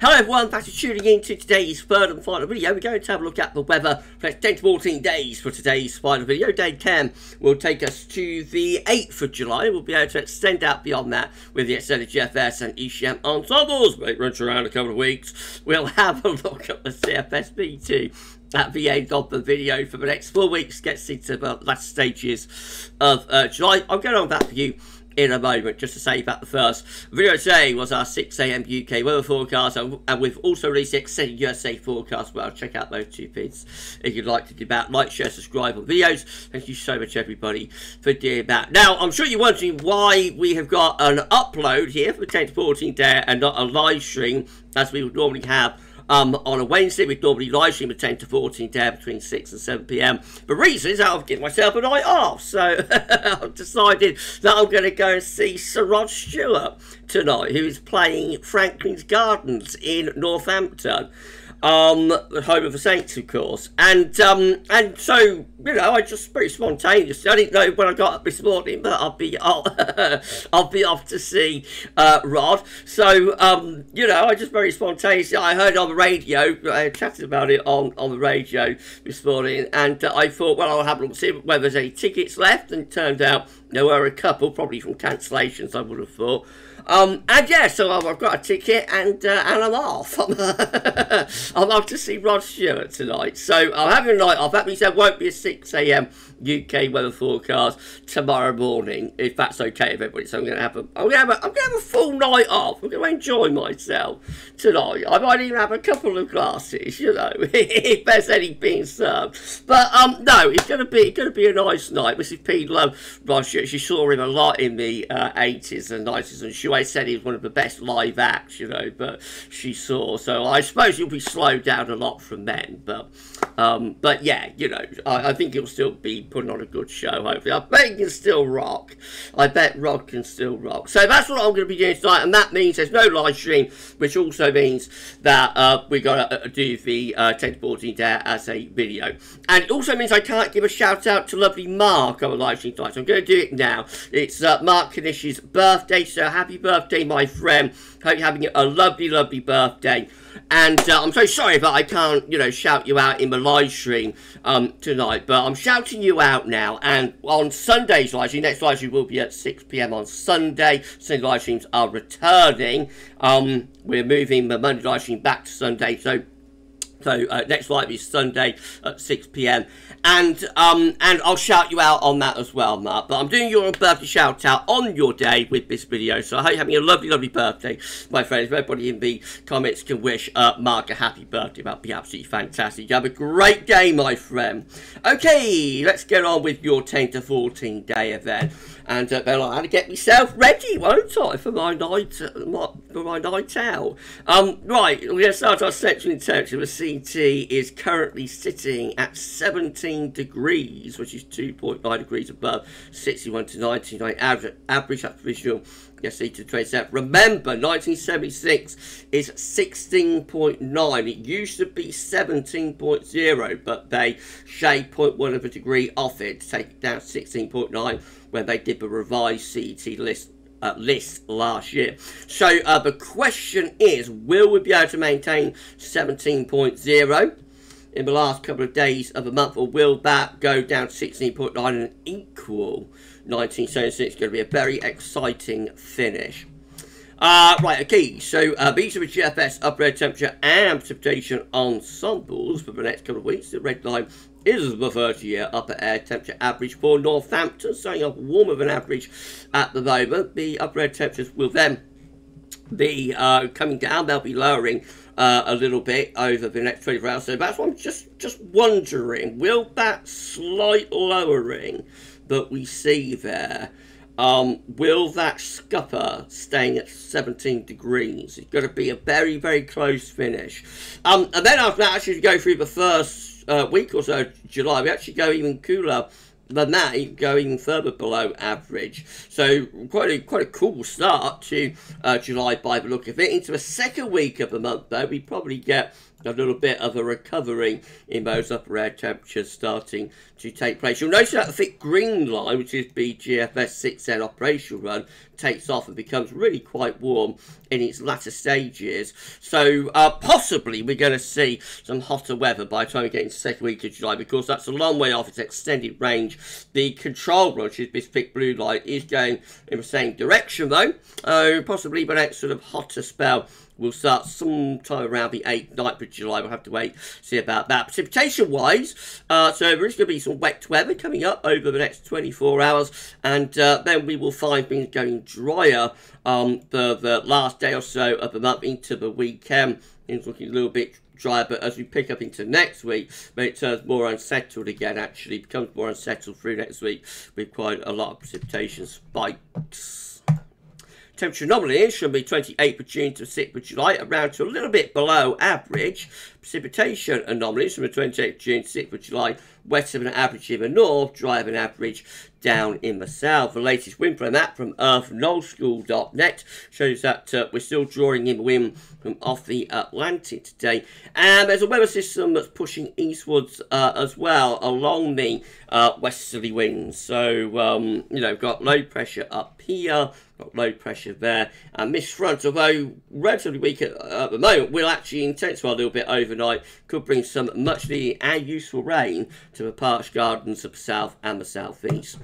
Hello everyone, thanks for tuning in to today's third and final video. We're going to have a look at the weather for the next 10 to 14 days for today's final video. Day 10 will take us to the 8th of July. We'll be able to extend out beyond that with the extended GFS and ECM ensembles. But it runs around a couple of weeks. We'll have a look at the CFSV2 at the end of the video for the next four weeks. Gets into the last stages of uh, July. I'll get on that for you in a moment just to say about the first. Video today was our 6am UK weather forecast and, we've also released the extended USA forecast well. Check out those two bits if you'd like to do that. Like share subscribe on videos. Thank you so much everybody for doing that. Now I'm sure you're wondering why we have got an upload here for 10 to 14 day and not a live stream as we would normally have um, on a Wednesday. We'd normally live stream at 10 to 14 there between 6 and 7 pm. The reason is I've given myself a night off. So I've decided that I'm going to go and see Sir Rod Stewart tonight, who is playing Franklin's Gardens in Northampton um, the home of the Saints, of course. And um, and so you know, I just pretty spontaneous. I didn't know when I got up this morning that I'll be I'll, I'll be off to see uh, Rod. So um, you know, I just very spontaneous. I heard on the radio, I chatted about it on on the radio this morning, and uh, I thought, well, I'll have a look see whether there's any tickets left. And turned out there were a couple, probably from cancellations. I would have thought. Um, and yeah, so I've got a ticket and uh, and I'm off. I'm, I'm off to see Rod Stewart tonight. So I'm having a night off. That means there won't be a 6 a.m. UK weather forecast tomorrow morning, if that's okay with everybody. So I'm gonna have a I'm gonna have a I'm gonna have a full night off. I'm gonna enjoy myself tonight. I might even have a couple of glasses, you know, if there's any being served. But um no, it's gonna be it's gonna be a nice night. Mrs. P loved Rod Stewart. She saw him a lot in the uh, 80s and 90s, and she always said he was one of the best live acts, you know. But she saw, so I suppose he'll be slowed down a lot from then. But um, but yeah, you know, I, I think he'll still be putting on a good show, hopefully. I bet he can still rock. I bet Rod can still rock. So that's what I'm going to be doing tonight, and that means there's no live stream, which also means that uh, we're going to uh, do the uh, 10 to 14 there as a video. And it also means I can't give a shout out to lovely Mark on a live stream tonight, so I'm going to do it now. It's uh, Mark Kanish's birthday, so happy birthday, my friend. Hope you're having a lovely, lovely birthday. And uh, I'm so sorry that I can't, you know, shout you out in the live stream um, tonight, but I'm shouting you out now. And on Sunday's live stream, next live stream will be at 6 p.m. on Sunday. Sunday live streams are returning. Um, we're moving the Monday live stream back to Sunday, so so uh, next live is Sunday at 6 p.m. And um, and I'll shout you out on that as well, Mark. But I'm doing your birthday shout out on your day with this video. So I hope you're having a lovely, lovely birthday, my friends. Everybody in the comments can wish uh, Mark a happy birthday. That'd be absolutely fantastic. You have a great day, my friend. Okay, let's get on with your 10 to 14 day event and uh, then I had to get myself ready, won't I, for my night uh, for my night out. Um, right, we're going to start our section in temperature. The CT is currently sitting at 17 degrees, which is 2.9 degrees above 61 to 99 average. Average that's visual. Yes, to 27. Remember, 1976 is 16.9. It used to be 17.0, but they shaved 0.1 of a degree off it to take it down to 16.9 when they did the revised CET list uh, list last year. So uh, the question is, will we be able to maintain 17.0 in the last couple of days of the month, or will that go down to 16.9 and equal 1976? It's going to be a very exciting finish. Uh, right, okay, so uh, these are the GFS air temperature and precipitation ensembles for the next couple of weeks. The red line is the 30 year upper air temperature average for Northampton, staying up warmer than average at the moment. The upper air temperatures will then be uh, coming down, they'll be lowering uh, a little bit over the next 24 hours. So that's what I'm just, just wondering will that slight lowering that we see there um, will that scupper staying at 17 degrees? It's going to be a very, very close finish. Um, and then after that, actually, go through the first uh, week or so July, we actually go even cooler than that, you go even further below average. So quite a quite a cool start to uh, July by the look of it. Into the second week of the month, though, we probably get a little bit of a recovery in those upper air temperatures starting to take place. You'll notice that the thick green line, which is BGFS 6N operational run, takes off and becomes really quite warm in its latter stages. So uh, possibly we're going to see some hotter weather by the time we get into the second week of July because that's a long way off its extended range. The control run, which is this thick blue line, is going in the same direction though. Uh, possibly the next sort of hotter spell will start sometime around the 8th, 9th of July. We'll have to wait see about that. Precipitation wise, uh, so there is going to be some wet weather coming up over the next 24 hours, and uh, then we will find things going drier um, the, the last day or so of the month into the weekend. Things looking a little bit dry, but as we pick up into next week, it turns more unsettled again, actually. It becomes more unsettled through next week with quite a lot of precipitation spikes. Temperature anomaly should be 28th of June to 6th of July, around to a little bit below average. Precipitation anomalies from the 28th of June to 6th of July, wetter than average in the north, than average down in the south. The latest wind from that from earthnullschool.net shows that uh, we're still drawing in wind from off the Atlantic today. And there's a weather system that's pushing eastwards uh, as well along the uh, westerly winds. So, um, you know, got low pressure up here, got low pressure there. And this front, although relatively weak at, at the moment, will actually intensify a little bit overnight. Could bring some much needed and useful rain to the parched gardens of the south and the southeast.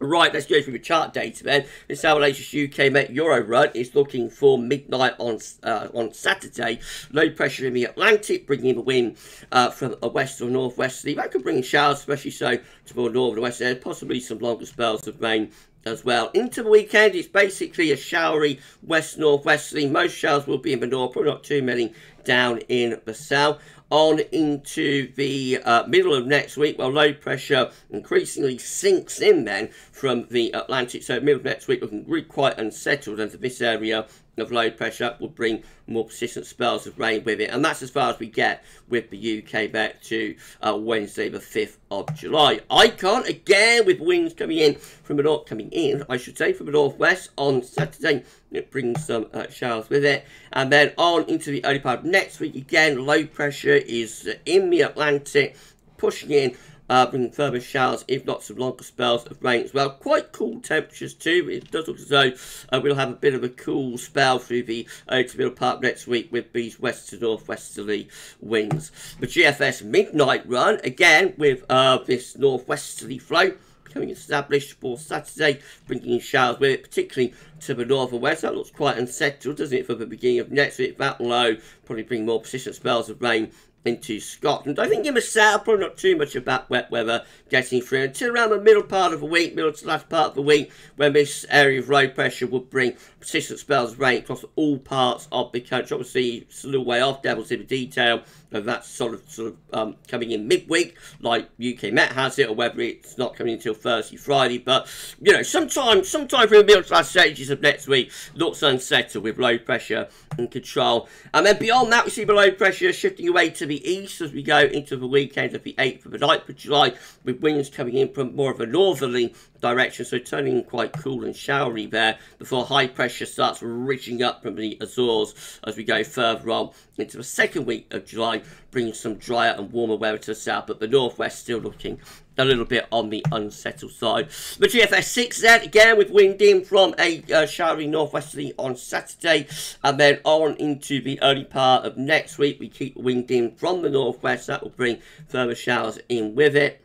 Right, let's go through the chart data then. The our latest UK Met Euro run is looking for midnight on uh, on Saturday. Low pressure in the Atlantic, bringing the wind uh, from a west or northwesterly. That could bring showers, especially so to more northern west areas, possibly some longer spells of rain as well. Into the weekend, it's basically a showery west northwesterly. Most showers will be in the north, probably not too many down in the south on into the uh, middle of next week. Well, low pressure increasingly sinks in then from the Atlantic. So middle of next week looking really quite unsettled into this area of low pressure will bring more persistent spells of rain with it. And that's as far as we get with the UK back to uh, Wednesday the 5th of July. Icon, again, with winds coming in from the north, coming in, I should say, from the northwest on Saturday. It brings some uh, showers with it. And then on into the early part of next week, again, low pressure is in the Atlantic, pushing in uh, bringing further showers, if not some longer spells of rain as well. Quite cool temperatures too. It does look as though uh, we'll have a bit of a cool spell through the uh, to middle part next week with these west to northwesterly winds. The GFS midnight run, again with uh, this northwesterly flow becoming established for Saturday, bringing showers with it, particularly to the north and west. That looks quite unsettled, doesn't it, for the beginning of next week? That low, probably bring more persistent spells of rain into Scotland. I think in the south, probably not too much about wet weather getting through until around the middle part of the week, middle to last part of the week, when this area of low pressure would bring persistent spells of rain across all parts of the country. Obviously, it's a little way off, devil's in the detail, of that's sort of sort of um, coming in midweek, like UK Met has it, or whether it's not coming until Thursday, Friday. But you know, sometime, sometime through the middle to last stages of next week, looks unsettled with low pressure and control. And then beyond that, we see the low pressure shifting away to the east as we go into the weekend of the 8th of the 9th of July, with winds coming in from more of a northerly direction, so turning quite cool and showery there before high pressure starts reaching up from the Azores as we go further on into the second week of July, bringing some drier and warmer weather to the south, but the northwest still looking a little bit on the unsettled side. The GFS 6 then, again with wind in from a uh, showery northwesterly on Saturday, and then on into the early part of next week, we keep wind in from the northwest. That will bring further showers in with it.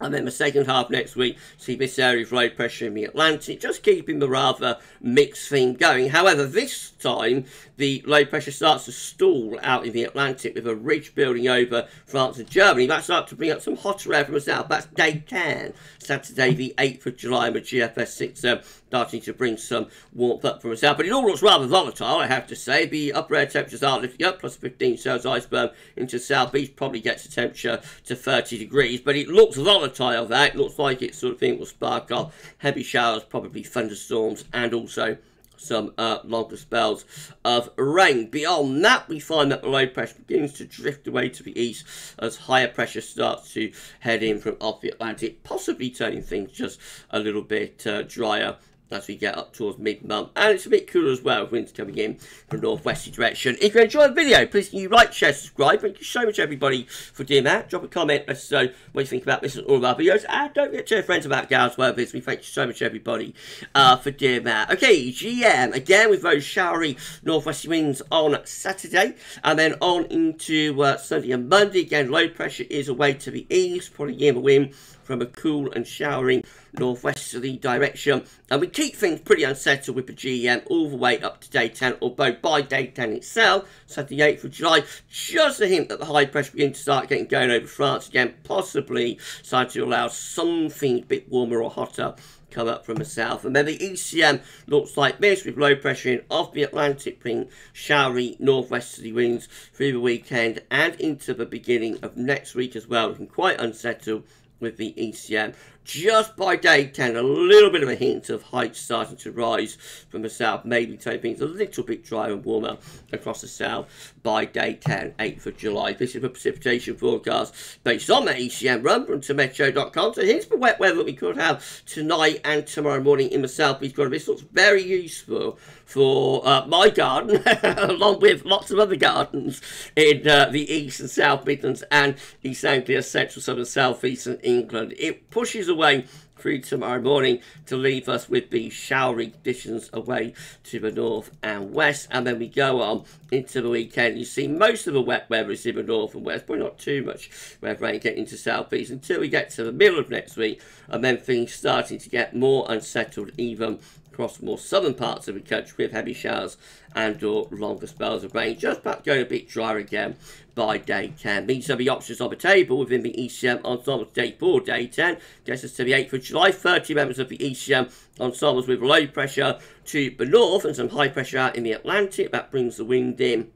And then the second half next week, see this area of low pressure in the Atlantic, just keeping the rather mixed theme going. However, this time, the low pressure starts to stall out in the Atlantic with a ridge building over France and Germany. That's up to bring up some hotter air from the south. That's day 10, Saturday the 8th of July, with GFS 6 um, starting to bring some warmth up from the south. But it all looks rather volatile, I have to say. The upper air temperatures are lifting up, plus 15 Celsius isotherm into the southeast, probably gets a temperature to 30 degrees. But it looks volatile, that. Looks like it sort of thing will spark off heavy showers, probably thunderstorms, and also some uh, longer spells of rain. Beyond that, we find that the low pressure begins to drift away to the east as higher pressure starts to head in from off the Atlantic, possibly turning things just a little bit uh, drier as we get up towards mid-month. And it's a bit cooler as well, winds coming in from northwesterly direction. If you enjoyed the video, please can you like, share, subscribe. Thank you so much, everybody, for doing that. Drop a comment, us know what you think about this and all of our videos. And don't forget to tell friends about Gav's Vids. We thank you so much, everybody, uh, for doing that. Okay, GEM, again with those showery northwesterly winds on Saturday. And then on into uh, Sunday and Monday. Again, low pressure is away to the east, probably in the wind from a cool and showering northwesterly direction. And we keep things pretty unsettled with the GEM all the way up to day 10, although by day 10 itself, so the 8th of July, just a hint that the high pressure begins to start getting going over France again, possibly starting to allow something a bit warmer or hotter come up from the south. And then the ECM looks like this with low pressure in off the Atlantic bringing showery northwesterly winds through the weekend and into the beginning of next week as well, looking quite unsettled with the ECM. Just by day 10, a little bit of a hint of height starting to rise from the south, maybe taking a little bit drier and warmer across the south by day 10, 8th of July. This is a precipitation forecast based on the ECM run from Tameteo.com. So here's the wet weather we could have tonight and tomorrow morning in the southeast corner. This looks very useful for uh, my garden, along with lots of other gardens in uh, the east and south Midlands and East Anglia, central, southern, southeastern England. It pushes away through tomorrow morning to leave us with the showery conditions away to the north and west. And then we go on into the weekend. You see most of the wet weather is in the north and west, but not too much wet rain getting into southeast until we get to the middle of next week. And then things starting to get more unsettled even across more southern parts of the country with heavy showers and or longer spells of rain. Just about going a bit drier again by day 10. These are the options on the table within the ECM ensemble day 4, day 10. Gets us to the 8th of July. 30 members of the ECM ensembles with low pressure to the north and some high pressure out in the Atlantic. That brings the wind in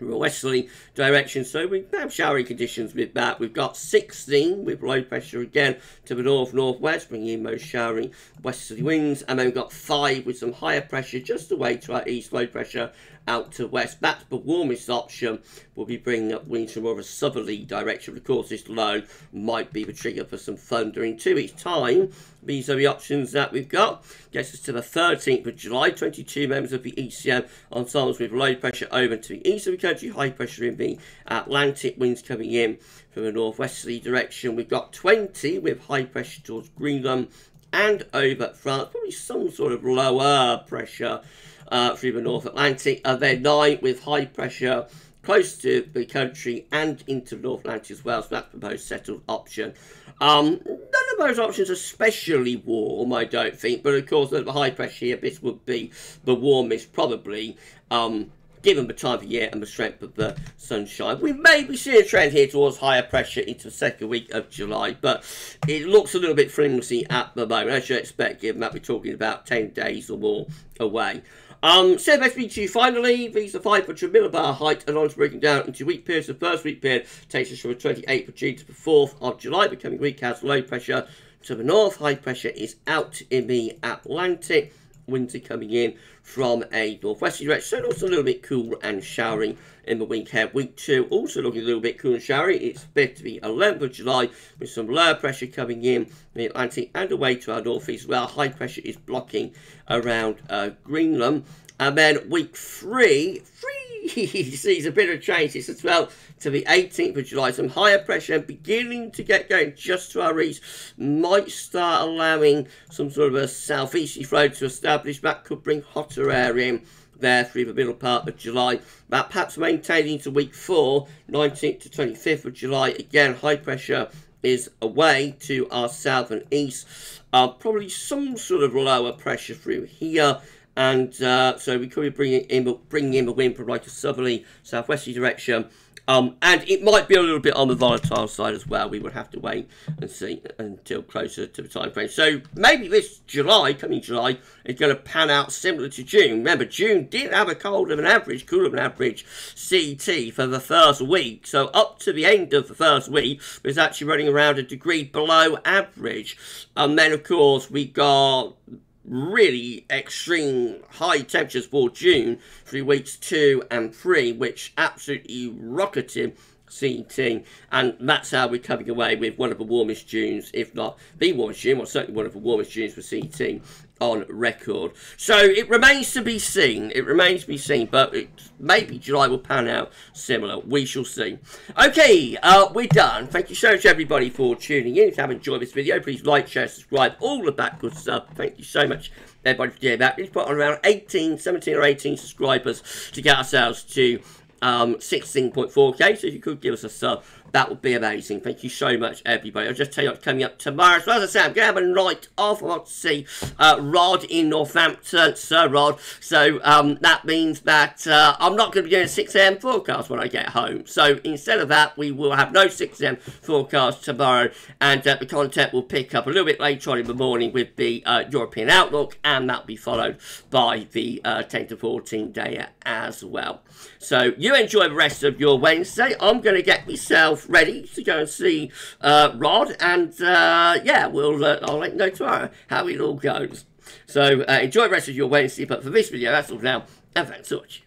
westerly direction. So we have showery conditions with that. We've got 16 with low pressure again to the north northwest, bringing in most showery westerly winds. And then we've got 5 with some higher pressure just away to our east, low pressure out to west. That's the warmest option. We'll be bringing up winds from more of a southerly direction. Of course, this low might be the trigger for some thunder in two weeks' time. These are the options that we've got. Gets us to the 13th of July. 22 members of the ECM ensembles with low pressure over to the east of the country. High pressure in the Atlantic. Winds coming in from a northwesterly direction. We've got 20 with high pressure towards Greenland and over France. Probably some sort of lower pressure uh, through the North Atlantic. And then nine with high pressure close to the country and into the North Atlantic as well. So that's the most settled option. Um, none of those options are especially warm, I don't think. But of course, the high pressure here, this would be the warmest probably. Um, given the time of year and the strength of the sunshine. We may be seeing a trend here towards higher pressure into the second week of July, but it looks a little bit flimsy at the moment, as you expect, given that we're talking about 10 days or more away. Um, CFSV2 finally, these are 500 millibar height and odds breaking down into week periods. The first week period takes us from the 28th of June to the 4th of July. Becoming week has low pressure to the north, high pressure is out in the Atlantic winter coming in from a northwesterly direction. So also a little bit cool and showery in the week ahead. Week 2 also looking a little bit cool and showery. It's fit to be 11th of July with some lower pressure coming in the Atlantic and away to our northeast where high pressure is blocking around uh, Greenland. And then week 3, 3 he sees a bit of changes as well to the 18th of July. Some higher pressure beginning to get going just to our east might start allowing some sort of a southeasterly flow to establish. That could bring hotter air in there through the middle part of July. That perhaps maintaining to week 4, 19th to 25th of July. Again, high pressure is away to our south and east. Uh, probably some sort of lower pressure through here and uh, so we could be bringing in, bringing in the wind from like a southerly, southwesterly direction um, and it might be a little bit on the volatile side as well. We would have to wait and see until closer to the time frame. So maybe this July, coming July, is going to pan out similar to June. Remember, June did have a colder than average, cooler than average CT for the first week. So up to the end of the first week, it was actually running around a degree below average. And then, of course, we got really extreme high temperatures for June through weeks two and three, which absolutely rocketed CT, and that's how we're coming away with one of the warmest Junes, if not the warmest June, or certainly one of the warmest Junes for CT on record. So it remains to be seen. It remains to be seen, but it, maybe July will pan out similar. We shall see. Okay, uh, we're done. Thank you so much, everybody, for tuning in. If you have enjoyed this video, please like, share, subscribe, all of that good stuff. Thank you so much, everybody, for doing that. We've put on around 18, 17 or 18 subscribers to get ourselves to um, 16.4k. So you could give us a sub, that would be amazing. Thank you so much, everybody. I'll just tell you what's coming up tomorrow. So as I say, I'm going to have a night off. I want to see uh, Rod in Northampton, Sir Rod. So um, that means that uh, I'm not going to be doing a 6am forecast when I get home. So instead of that, we will have no 6am forecast tomorrow. And uh, the content will pick up a little bit later on in the morning with the uh, European Outlook. And that'll be followed by the uh, 10 to 14 day as well. So you enjoy the rest of your Wednesday. I'm going to get myself ready to go and see uh, Rod, and uh, yeah, we'll uh, I'll let you know tomorrow how it all goes. So uh, enjoy the rest of your Wednesday, but for this video, that's all now, and thanks so much.